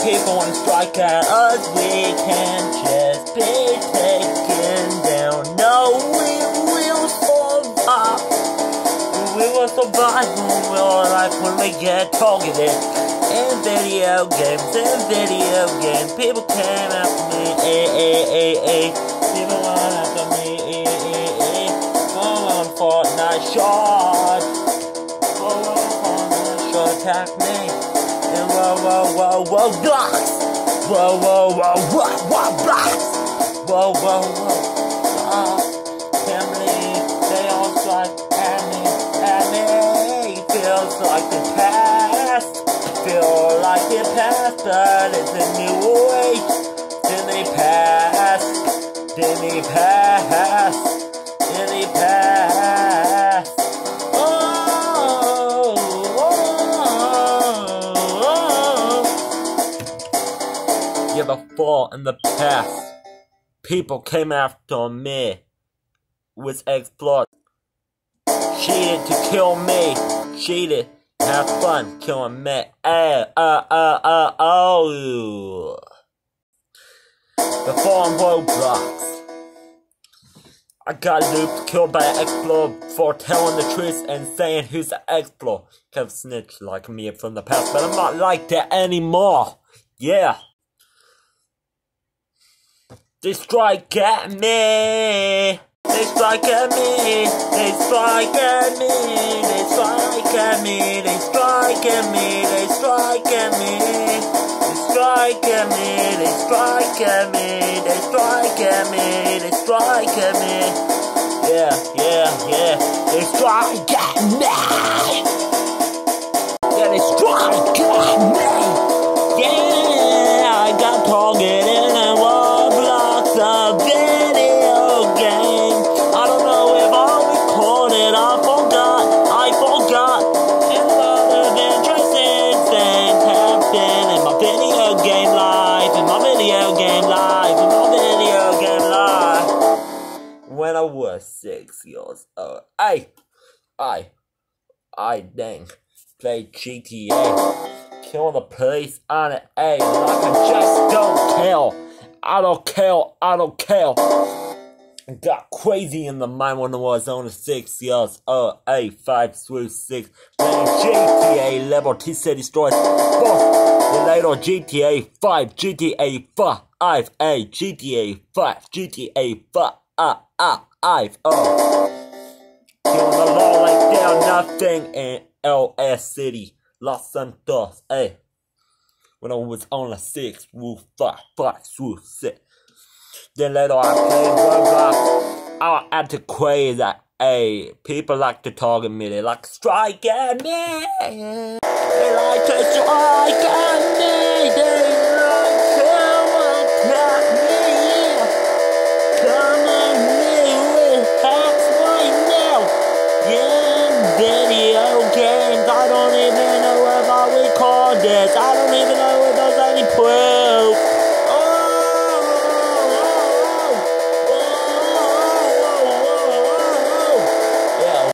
to strike at us, we can just be taken down. No, we will survive. We will survive when we're alive when we get targeted. In video games, in video games, people came after me, eh, eh, eh, eh. People went after me, eh, eh, eh. Go on Fortnite shot. Go on Fortnite shot, attack me. Whoa, whoa, whoa, whoa, blocks. Whoa, whoa, whoa, whoa, whoa, blocks. Whoa, whoa, whoa, blocks. Can't they all strike at me, at me. Feels like the past. Feel like it passed, but it's a new age. Then they pass. Then they pass. Oh. Yeah, before in the past, people came after me with exploits. Cheated to kill me. Cheated. Have fun killing me. Oh, oh, oh, oh, oh. Before on Roblox. I got looped, killed by an exploiter for telling the truth and saying who's an exploiter. Of snitch like me from the past, but I'm not like that anymore. Yeah. They strike at me. They strike at me. They strike at me. They strike at me. They strike at me. They strike at me. They strike at me. They strike at me. They strike at me. They strike at me. Yeah, yeah, yeah. They strike at me. Video game in my video game life. When I was six years old, I, I, I dang, played GTA kill the police on it. Hey, like I just don't kill. I don't care. I don't kill. Got crazy in the mind when I was only six years old. Hey, five through six. Playing GTA Liberty City Stories. Four. Later GTA 5, GTA 5, hey, GTA 5, GTA 5, ah, ah, I've, oh. Killing the law like they're nothing in LS City. Los Santos, hey. When I was only six, through five, five through six. Then later I played Roblox. I acted crazy. Hey, people like to target me. They like to strike at me. They like to strike at me. I guess. I don't even know what those any proof.